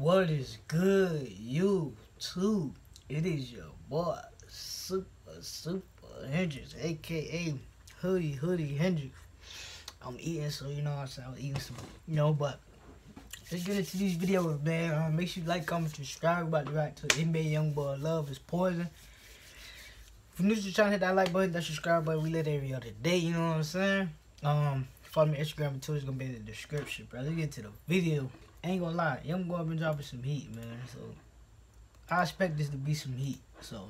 What is good, YouTube? It is your boy, Super Super Hendrix, aka Hoodie Hoodie Hendrix. I'm eating, so you know what I'm saying. I'm eating some, you know, but let's get into these videos, man. Um, make sure you like, comment, subscribe. About to right to NBA YoungBoy Love is Poison. If you're new to the channel, hit that like button, that subscribe button. We let every other day, you know what I'm saying? Um, follow me on Instagram and Twitter. It's gonna be in the description, bro. Let's get to the video. Ain't gonna lie, Young Boy been dropping some heat, man. So I expect this to be some heat. So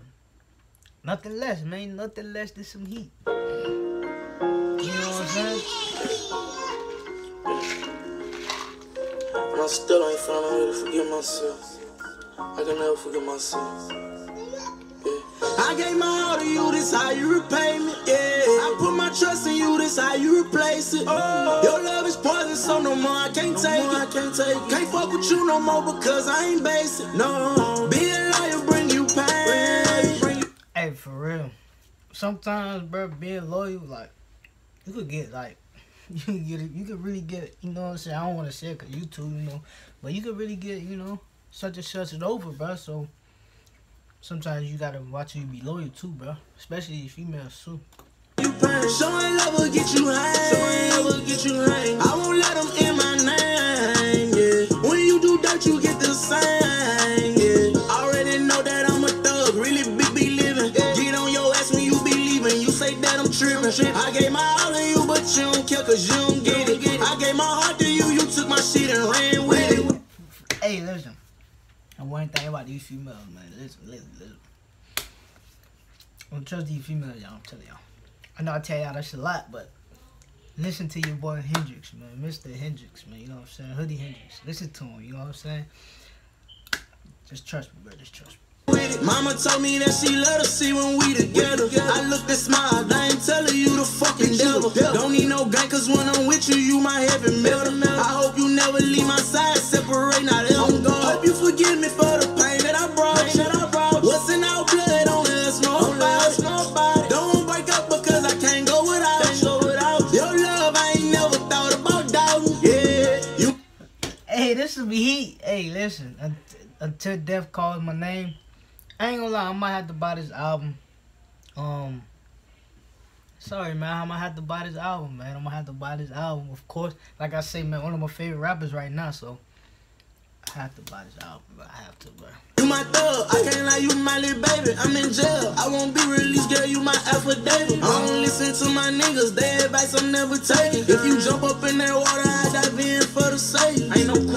nothing less, man. Nothing less than some heat. You know what I'm saying? I still ain't found a way to forgive myself. I can never forgive myself. Yeah. I gave my all to you, this how you repay me. Yeah. I put my trust in you, this how you replace it. Oh. Your love is poison, so no more I can't no take more, it. I can't take it. Can't fuck with you no more because I ain't basic. No. Being loyal bring you pain. Hey, for real. Sometimes, bro, being loyal, like you could get like you could get it. You could really get, it, you know what I'm saying. I don't want to say it cause you too, you know, but you could really get, you know, such and such it over, bro. So sometimes you gotta watch you be loyal to, bro. Especially females too. you pain. Showing love will get you high. Showing love will get you high. Same. Yeah. Already know that I'm a thug. Really big be living. Get on your ass when you be leaving. You say that I'm tripping. I gave my all to you, but you don't care cause you don't get it. I gave my heart to you. You took my shit and ran with it. Hey, listen. And one thing about these females, man. Listen, listen, listen. Don't trust these females, y'all. I'm telling y'all. I know I tell y'all this a lot, but listen to your boy Hendrix, man. Mr. Hendrix, man. You know what I'm saying? Hoodie Hendrix. Listen to him. You know what I'm saying? Just trust me, bro. Just trust me. Mama told me that she love to see when we together. I looked and smiled, I ain't telling you the fucking devil. Don't need no gang, cause when I'm with you, you my heaven melter. I hope you never leave my side, separate, not ever go. Hope you forgive me for the pain that I brought. What's in our blood, don't ask nobody. Don't break up because I can't go without you. Your love, I ain't never thought about doubting. Yeah, you Hey, this will be heat. Hey, listen. unt- Until death calls my name, I ain't gonna lie. I might have to buy this album. Um, sorry, man. I might have to buy this album, man. I'm gonna have to buy this album, of course. Like I say, man, one of my favorite rappers right now. So I have to buy this album, but I have to, bro. You my thug, I can't lie, you my little baby. I'm in jail, I won't be released, girl. You my affidavit. I don't listen to my niggas, their advice I'm never taking. If you jump up in that water, I dive in for the save. Ain't no.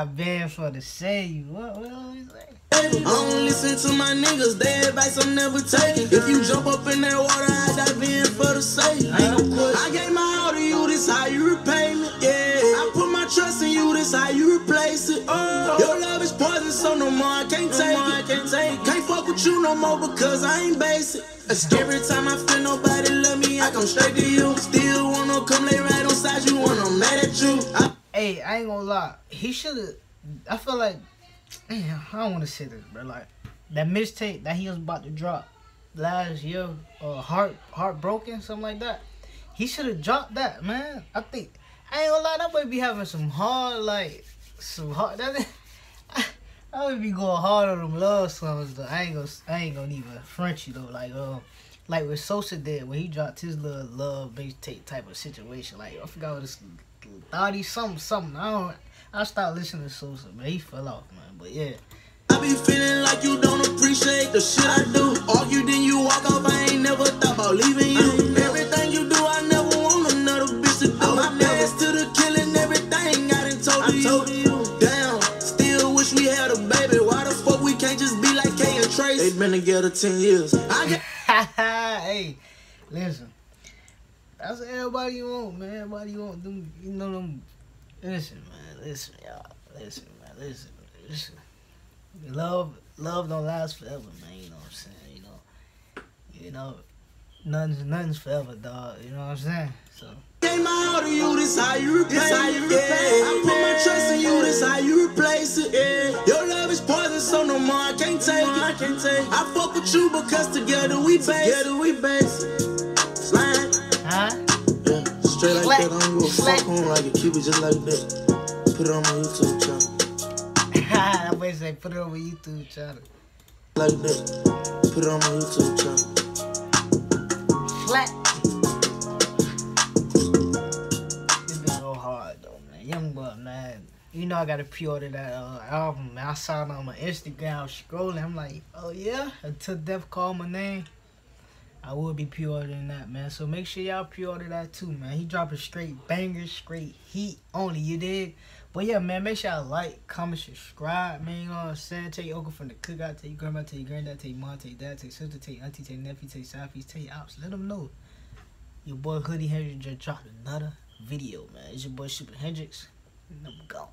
I They gave say I my got banned for the save. What? What always say? baby. I don't listen to my niggas, their advice I'm never taking. If you jump up in that water, I dive in for the save. Ain't no question. I gave my all to you, this how you repay me. Yeah, I put my trust in you, this how you replace it. Oh, your love is poison, so no more I can't take it. I can't take it. Can't fuck with you no more because I ain't basic. Every time I feel nobody love me, I come straight to you. Still wanna come lay right on side you when I'm mad at you. I Hey, I ain't gonna lie. He should have. I feel like, man, I don't want to say this, but like that mixtape that he was about to drop last year, uh, heart heartbroken, something like that. He should have dropped that, man. I think I ain't gonna lie. That might be having some hard, like some hard. That I would be going hard on them love songs though. I ain't gonna, I ain't gonna even French you though. Like, um, like what Sosa did when he dropped his little love based tape type of situation. Like, I forgot what this thoughty something something. I don't. I stopped listening to Sosa, man. He fell off, man. But yeah, I be feeling like you don't appreciate the shit I do. Argue, then you walk off. I ain't never thought about leaving you. Everything you do, I never want another bitch to do. My dance to the killing, everything I done told, to you. Damn, still wish we had a baby. Why the fuck we can't just be like K and Trace? They've been together ten years. I get hey, listen. That's what everybody want, man. Everybody want them. You know them. Listen, man. Listen, y'all. Listen, man. Listen, listen. Love, love don't last forever, man. You know what I'm saying? You know, you know, nothing's nothing's forever, dog. You know what I'm saying? So. Gave my all to you, this how you repay it. Yeah. I put my trust in you, this how you replace it. Yeah. Your love is poison, so no more I can't take it. I can't take it. I fuck with you because together we base. Together we base. Straight that, I don't give a fuck on like it. Keep just like that. Put it on my YouTube channel. That boy say put it on my YouTube channel. Like that. Put it on my YouTube channel. Flat. Go hard though, man. Young boy, man. You know I gotta pre-order that uh, album, man. I saw it on my Instagram scrolling. I'm like, oh yeah, until Death called my name. I will be pre-ordering that, man. So make sure y'all pre-order that too, man. He dropping straight bangers, straight heat only, you did. But yeah, man, make sure y'all like, comment, subscribe, man. You know what I'm saying? Tell your uncle from the cookout, tell your grandma, tell your granddad, tell your mom, tell your dad, tell your sister, tell your auntie, tell your nephew, tell your southeast, tell your ops. Let them know. Your boy Hoodie Hendrix just dropped another video, man. It's your boy Super Hendrix. And I'm gone.